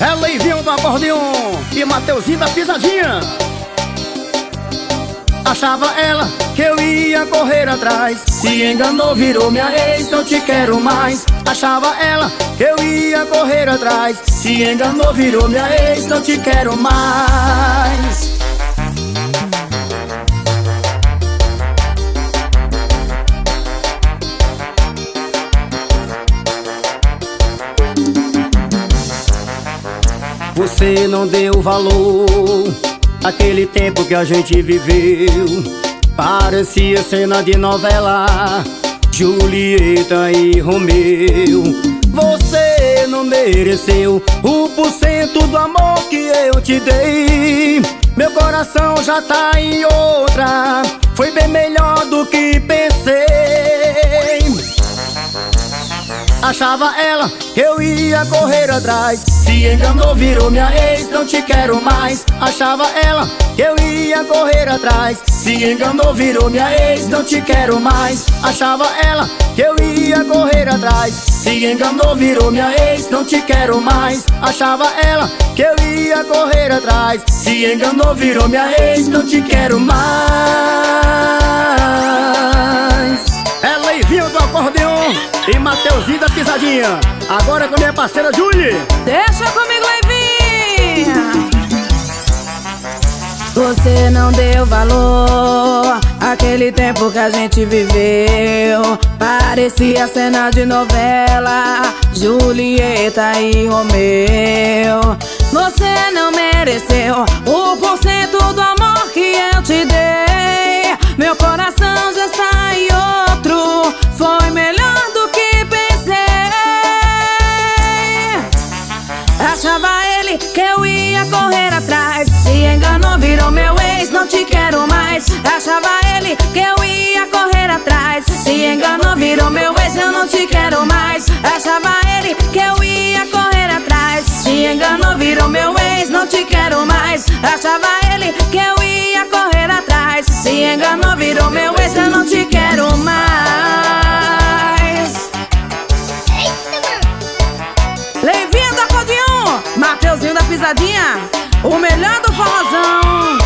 É Leivinho do acordeon e Mateuzinho da pisadinha. Achava ela que eu ia correr atrás. Se enganou, virou minha ex, não te quero mais. Achava ela que eu ia correr atrás. Se enganou, virou minha ex, não te quero mais Você não deu valor Aquele tempo que a gente viveu. Parecia cena de novela Julieta e Romeu. Você não mereceu um por cento do amor que eu te dei. Meu coração já tá em outra. Foi bem Achava ela eu ia correr atrás. Se enganou, virou minha ex, não te quero mais. Achava ela eu ia correr atrás. Se enganou, virou minha ex, não te quero mais. Achava ela que eu ia correr atrás. Se enganou, virou minha ex, não te quero mais. Achava ela que eu ia correr atrás. Se enganou, virou minha ex, não te quero mais e Mateuzinho da pisadinha. Agora com minha parceira Julie. Deixa comigo, Leivinha. Você não deu valor Aquele tempo que a gente viveu Parecia cena de novela Julieta e Romeu Você não mereceu O porcento do amor que eu te dei Meu coração que eu ia correr Mateuzinho da Pisadinha, o melhor do forrozão.